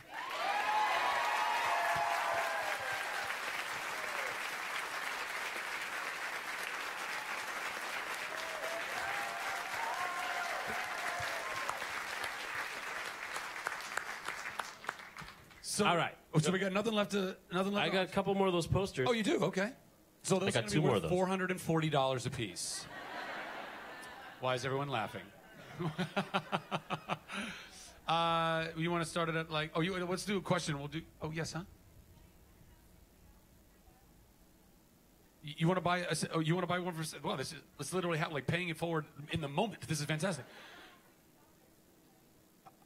So,
All right.
oh, So we got nothing left to nothing left.
I got a couple more of those posters.
Oh, you do? Okay. So those
I got
are
two
be
more
worth
of those.
Four hundred and forty dollars a piece. Why is everyone laughing? uh, you want to start it at like? Oh, you let's do a question. We'll do. Oh, yes, huh? You, you want to buy? A, oh, you want to buy one for? Well, this is let's literally have like paying it forward in the moment. This is fantastic.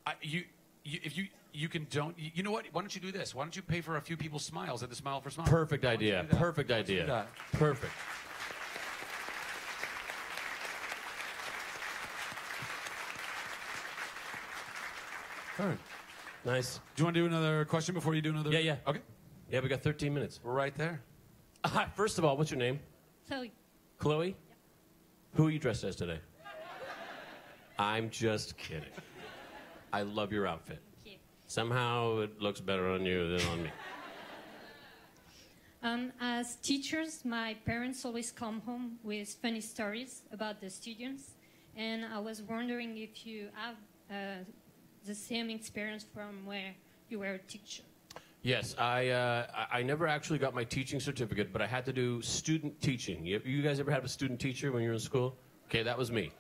I, you, you, if you you can don't. You, you know what? Why don't you do this? Why don't you pay for a few people's smiles at the Smile for Smile?
Perfect
Why
idea. Perfect
Why don't you do
idea. Perfect.
Good.
Nice.
Do you want to do another question before you do another?
Yeah, yeah.
Okay.
Yeah, we got 13 minutes.
We're right there.
Uh, first of all, what's your name?
Chloe.
Chloe? Who are you dressed as today? I'm just kidding. I love your outfit. Somehow it looks better on you than on me.
Um, as teachers, my parents always come home with funny stories about the students, and I was wondering if you have uh, the same experience from where you were a teacher.
Yes, I, uh, I never actually got my teaching certificate, but I had to do student teaching. You, you guys ever have a student teacher when you were in school? Okay, that was me.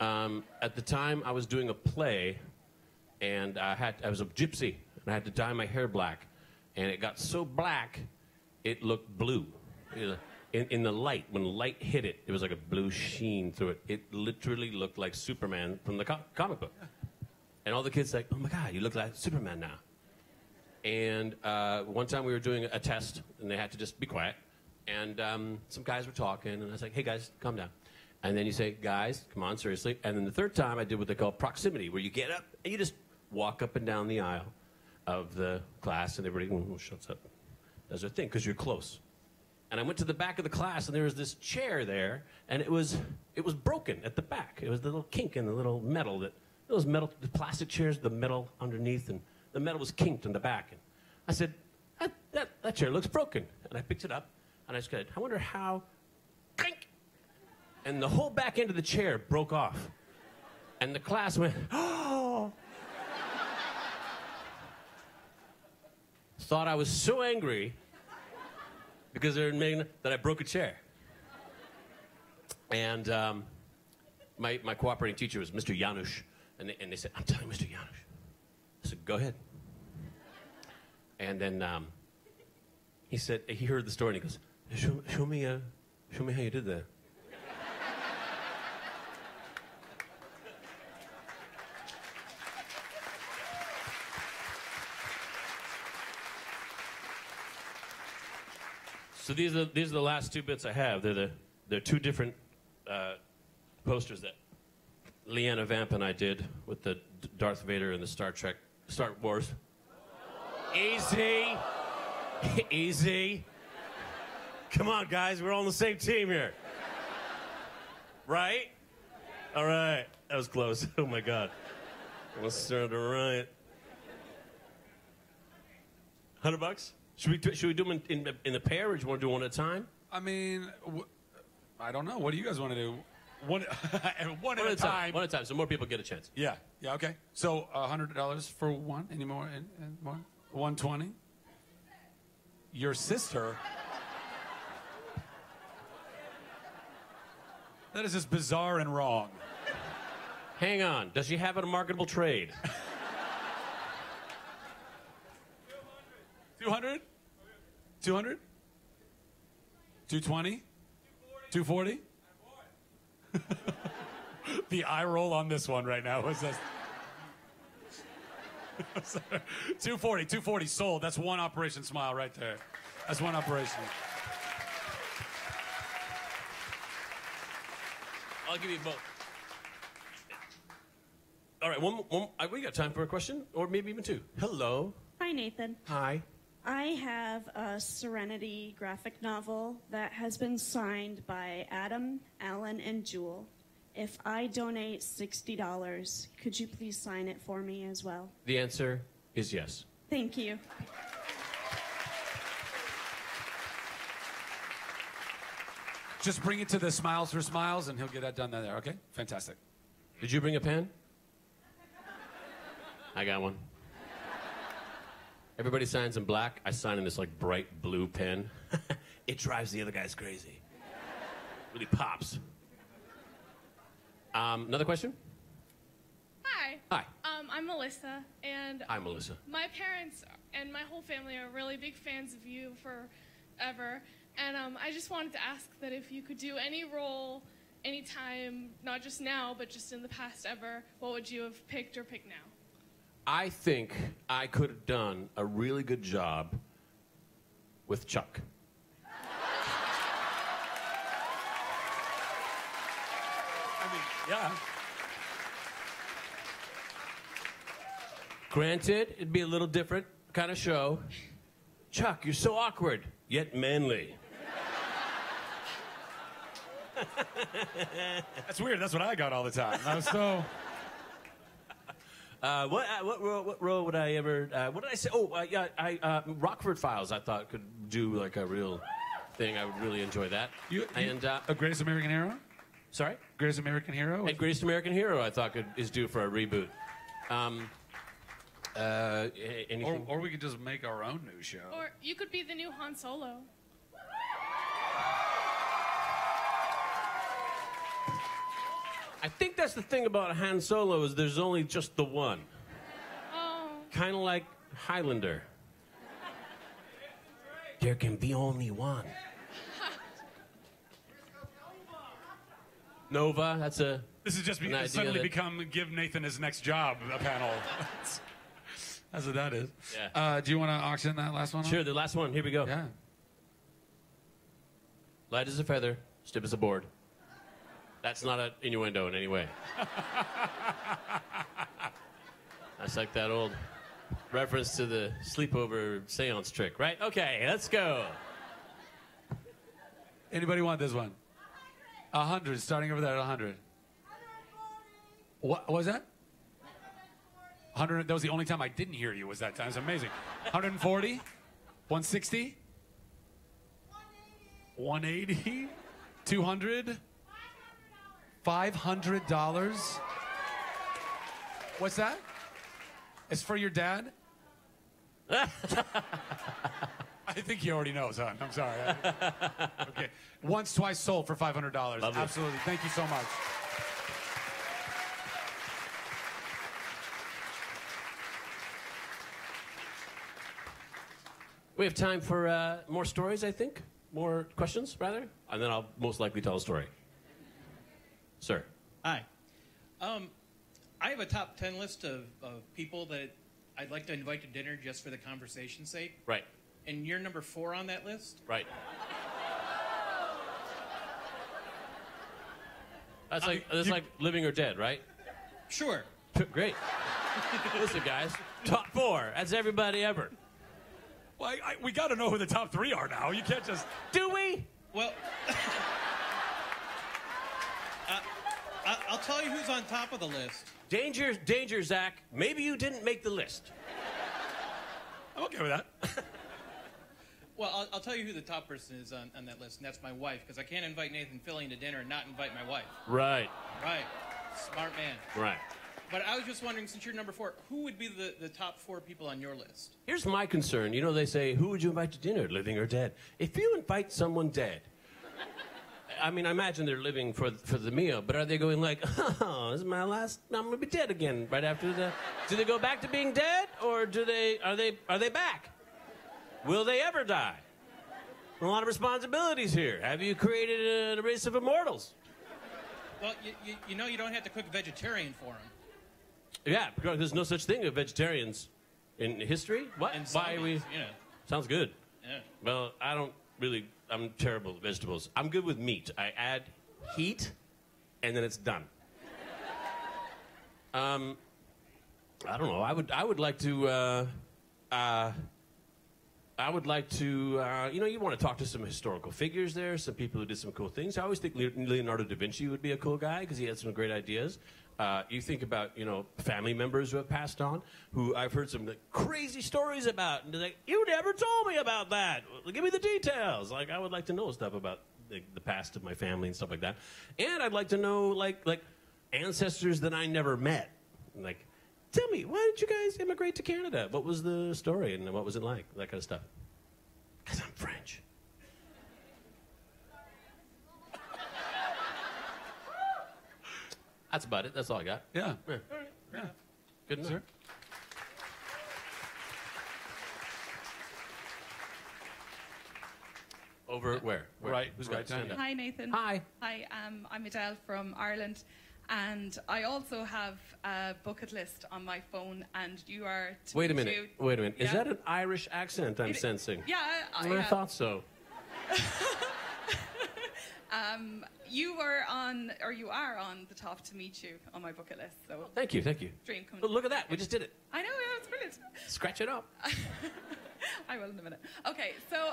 Um, at the time, I was doing a play, and I had I was a gypsy, and I had to dye my hair black, and it got so black, it looked blue. In, in the light, when light hit it, it was like a blue sheen through it. It literally looked like Superman from the co- comic book. And all the kids like, "Oh my God, you look like Superman now." And uh, one time we were doing a test, and they had to just be quiet. And um, some guys were talking, and I was like, "Hey guys, calm down." And then you say, "Guys, come on, seriously." And then the third time, I did what they call proximity, where you get up and you just walk up and down the aisle of the class, and everybody shuts up, does their thing because you're close. And I went to the back of the class, and there was this chair there, and it was it was broken at the back. It was the little kink in the little metal that those metal the plastic chairs, the metal underneath, and the metal was kinked in the back. And I said, that, that, that chair looks broken. And I picked it up, and I said, I wonder how. And the whole back end of the chair broke off. And the class went, oh! Thought I was so angry because they're admitting that I broke a chair. And um, my, my cooperating teacher was Mr. Janusz. And they, and they said, I'm telling Mr. Janusz. I said, go ahead. And then um, he said, he heard the story and he goes, show, show, me, uh, show me how you did that. So these are these are the last two bits I have. They're the they're two different uh, posters that LeeAnna Vamp and I did with the Darth Vader and the Star Trek Star Wars. Easy, easy. Come on, guys, we're all on the same team here, right? All right, that was close. Oh my God, almost start to riot. Hundred bucks? Should we do, should we do them in, in, in the pair, or do you want to do one at a time?
I mean, wh- I don't know. What do you guys want to do? One, one,
One
at a time.
One at a time, so more people get a chance.
Yeah. Yeah. Okay. So hundred dollars for one. Any more? And, and more? One twenty. Your sister. That is just bizarre and wrong.
Hang on. Does she have a marketable trade?
200? 200? 220? 240? the eye roll on this one right now was just. 240, 240 sold. That's one Operation Smile right there. That's one operation.
I'll give you both. All right, one, one, we got time for a question, or maybe even two. Hello.
Hi, Nathan.
Hi.
I have a Serenity graphic novel that has been signed by Adam, Alan, and Jewel. If I donate $60, could you please sign it for me as well?
The answer is yes.
Thank you.
Just bring it to the Smiles for Smiles, and he'll get that done there. Okay? Fantastic.
Did you bring a pen? I got one. Everybody signs in black. I sign in this like bright blue pen. it drives the other guys crazy. Really pops. Um, another question?
Hi.
Hi.
Um, I'm Melissa, and
Hi, Melissa.
my parents and my whole family are really big fans of you forever. And um, I just wanted to ask that if you could do any role, anytime, not just now, but just in the past ever, what would you have picked or picked now?
I think I could have done a really good job with Chuck.
I mean, yeah.
Granted, it'd be a little different kind of show. Chuck, you're so awkward, yet manly.
That's weird. That's what I got all the time. I was so.
Uh, what, uh, what, role, what role would I ever? Uh, what did I say? Oh, uh, yeah, I, uh, Rockford Files. I thought could do like a real thing. I would really enjoy that.
You,
and uh,
a Greatest American Hero?
Sorry,
Greatest American Hero.
and Greatest American Hero. I thought could is due for a reboot. Um, uh, a-
Or,
anything?
or we could just make our own new show.
Or you could be the new Han Solo.
I think that's the thing about Han Solo is there's only just the one.
Oh.
Kind of like Highlander. There can be only one. Nova, that's a.
This has just
an
be,
idea
suddenly
that-
become give Nathan his next job a panel. That's what that is.
Yeah.
Uh, do you want to auction that last one? off?
Sure, the last one. Here we go.
Yeah.
Light as a feather, stiff as a board. That's not an innuendo in any way. That's like that old reference to the sleepover seance trick, right? Okay, let's go.
Anybody want this one? A hundred, starting over there at a hundred. What, what was that? 100. That was the only time I didn't hear you. Was that time? It's amazing. 140, 160, 180, 200, 500 dollars. What's that? It's for your dad. I think he already knows, hon. I'm sorry. okay. Once, twice sold for $500.
Lovely.
Absolutely. Thank you so much.
We have time for uh, more stories, I think. More questions, rather. And then I'll most likely tell a story. Sir.
Hi. Um, I have a top 10 list of, of people that I'd like to invite to dinner just for the conversation's sake.
Right.
And you're number four on that list?
Right. That's like that's like living or dead, right?
Sure.
Great. Listen, guys, top four. That's everybody ever.
Well, I, I, we got to know who the top three are now. You can't just.
Do we?
Well, uh, I- I'll tell you who's on top of the list.
Danger, danger, Zach. Maybe you didn't make the list.
I'm okay with that.
Well, I'll, I'll tell you who the top person is on, on that list, and that's my wife, because I can't invite Nathan Fillion to dinner and not invite my wife.
Right.
Right. Smart man.
Right.
But I was just wondering, since you're number four, who would be the, the top four people on your list?
Here's my concern. You know, they say, who would you invite to dinner, living or dead? If you invite someone dead, I mean, I imagine they're living for for the meal, but are they going like, oh, this is my last? I'm gonna be dead again right after the. Do they go back to being dead, or do they are they are they back? Will they ever die? A lot of responsibilities here. Have you created a, a race of immortals?
Well, you, you, you know you don't have to cook vegetarian for them.
Yeah, because there's no such thing as vegetarians in history. What?
And
Why are we?
you know.
Sounds good.
Yeah.
Well, I don't really. I'm terrible with vegetables. I'm good with meat. I add heat, and then it's done. Um, I don't know. I would. I would like to. Uh, uh, I would like to. Uh, you know, you want to talk to some historical figures there, some people who did some cool things. I always think Leonardo da Vinci would be a cool guy because he had some great ideas. Uh, you think about, you know, family members who have passed on, who I've heard some like, crazy stories about, and they're like, "You never told me about that. Give me the details." Like, I would like to know stuff about the, the past of my family and stuff like that, and I'd like to know like like ancestors that I never met. Like, tell me, why did you guys immigrate to Canada? What was the story, and what was it like? That kind of stuff. Because I'm French. That's about it. That's all I got.
Yeah.
Yeah.
Yeah.
Good enough.
Sir?
Over where? where?
Right,
Who's
right
got stand
down.
Hi, Nathan.
Hi.
Hi, um, I'm Adele from Ireland, and I also have a bucket list on my phone, and you are. To
Wait a minute.
you-
Wait a minute. Is that an Irish accent I'm
It-
sensing?
Yeah, I,
Well, I
uh,
thought so.
Um, you were on, or you are on the top to meet you on my bucket list. So
Thank you. Thank you.
Dream come
Oh, look at that. We just did it.
I know, yeah, it's brilliant.
Scratch it up.
I will in a minute. Okay, so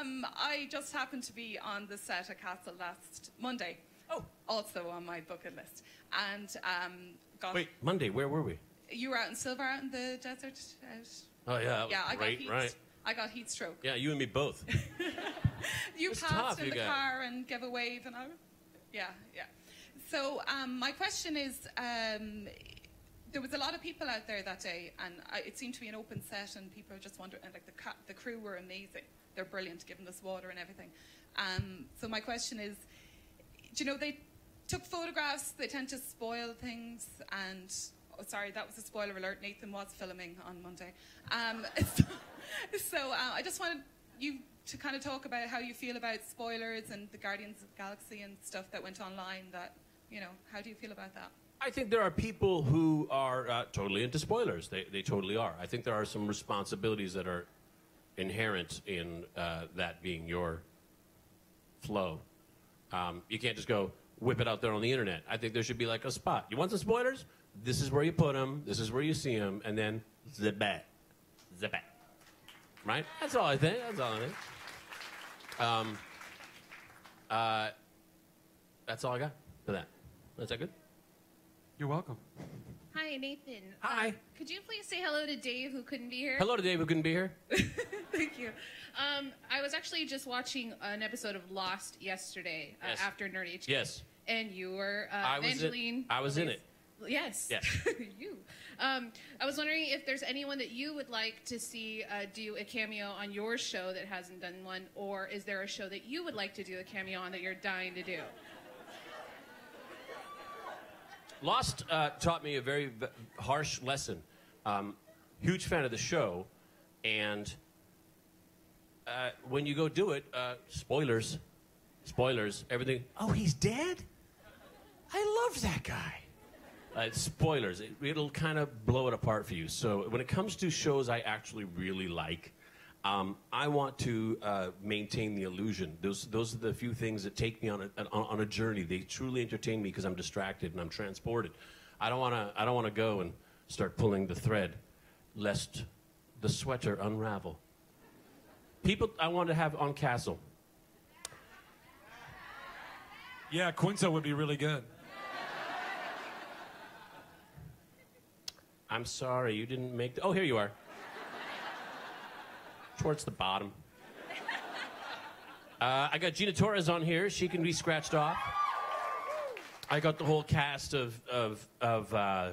um, I just happened to be on the set at Castle last Monday.
Oh.
Also on my bucket list. And um, got.
Wait, Monday. Where were we?
You were out in Silver out in the desert? Out?
Oh yeah.
yeah, I got heat.
right.
I got heat stroke.
Yeah, you and me both.
You
It's
passed
tough,
in the
guys.
car and gave a wave, and I. Yeah, yeah. So um, my question is, um, there was a lot of people out there that day, and I, it seemed to be an open set, and people just wondering. And like the the crew were amazing. They're brilliant, giving us water and everything. Um, so my question is, do you know they took photographs? They tend to spoil things, and oh, sorry, that was a spoiler alert. Nathan was filming on Monday. Um, so so uh, I just wanted you to kind of talk about how you feel about spoilers and the Guardians of the Galaxy and stuff that went online. That you know, how do you feel about that?
I think there are people who are uh, totally into spoilers. They, they totally are. I think there are some responsibilities that are inherent in uh, that being your flow. Um, you can't just go whip it out there on the internet. I think there should be like a spot. You want some spoilers? This is where you put them. This is where you see them, and then zip it, zip it. Right? That's all I think. That's all I think. Um, uh, that's all I got for that. Is that good?
You're welcome.
Hi, Nathan.
Hi.
Uh, could you please say hello to Dave, who couldn't be here?
Hello to Dave, who couldn't be here.
Thank you. Um, I was actually just watching an episode of Lost yesterday uh,
Yes.
after Nerd HQ.
Yes.
And you were uh,
I was in- I was in it.
Yes.
Yes.
you. Um, I was wondering if there's anyone that you would like to see uh, do a cameo on your show that hasn't done one, or is there a show that you would like to do a cameo on that you're dying to do?
Lost uh, taught me a very v- harsh lesson. Um, huge fan of the show, and uh, when you go do it, uh, spoilers, spoilers, everything. Oh, he's dead. I love that guy. Uh, spoilers. It, it'll kind of blow it apart for you. So when it comes to shows I actually really like, Um, I want to uh, maintain the illusion. Those, those are the few things that take me on a, on, on a journey. They truly entertain me because I'm distracted and I'm transported. I don't want to. I don't want to go and start pulling the thread, lest the sweater unravel. People, I want to have on Castle.
Yeah, Quinto would be really good.
I'm sorry, you didn't make. The, oh, here you are. Towards the bottom. Uh, I got Gina Torres on here. She can be scratched off. I got the whole cast of of, of uh,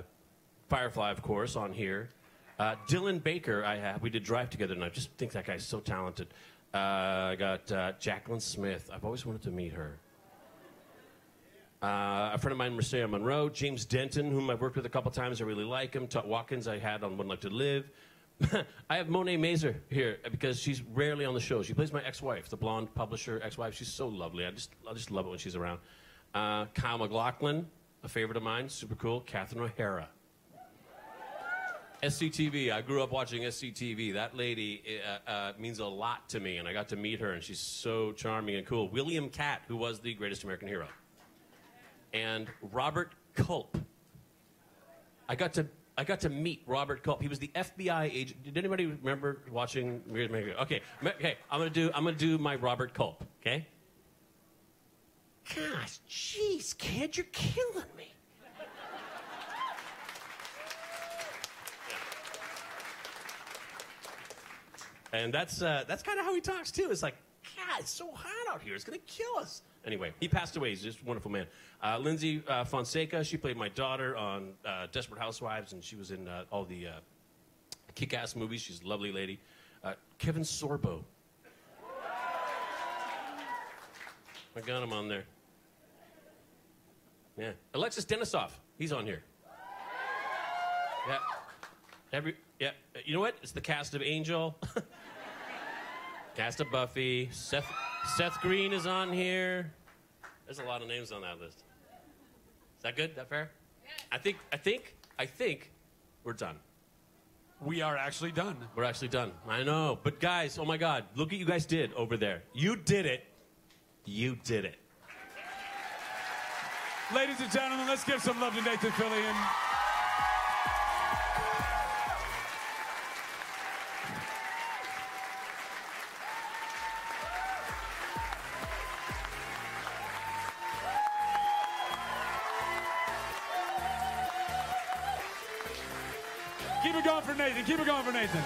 Firefly, of course, on here. Uh, Dylan Baker, I have. We did Drive together, and I just think that guy's so talented. Uh, I got uh, Jaclyn Smith. I've always wanted to meet her. Uh, a friend of mine, Marcia Monroe, James Denton, whom I've worked with a couple times. I really like him. Tuc Watkins, I had on One Life to Live. I have Monet Mazur here because she's rarely on the show. She plays my ex-wife, the blonde publisher ex-wife. She's so lovely. I just, I just love it when she's around. Uh, Kyle MacLachlan, a favorite of mine, super cool. Catherine O'Hara. SCTV. I grew up watching SCTV. That lady uh, uh, means a lot to me, and I got to meet her, and she's so charming and cool. William Katt, who was the greatest American hero, and Robert Culp. I got to I got to meet Robert Culp. He was the FBI agent. Did anybody remember watching Okay, okay. I'm gonna do I'm gonna do my Robert Culp. Okay. Gosh, jeez, kid, you're killing me. And that's uh, that's kind of how he talks too. It's like, God, it's so hot out here. It's gonna kill us. Anyway, he passed away. He's just a wonderful man. Uh, Lyndsy uh, Fonseca, she played my daughter on uh, Desperate Housewives, and she was in uh, all the uh, kick-ass movies. She's a lovely lady. Uh, Kevin Sorbo. I got him on there. Yeah. Alexis Denisof. He's on here. Yeah. Every yeah. You know what? It's the cast of Angel. cast of Buffy. Seth Seth Green is on here. There's a lot of names on that list. Is that good? That fair? I think I think I think we're done.
We are actually done.
We're actually done. I know. But guys, oh my god, look what you guys did over there. You did it. You did it.
Ladies and gentlemen, let's give some love to Nathan Fillion. Nathan. Keep it going for Nathan.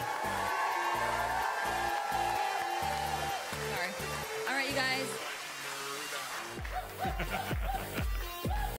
Sorry. All right, you guys.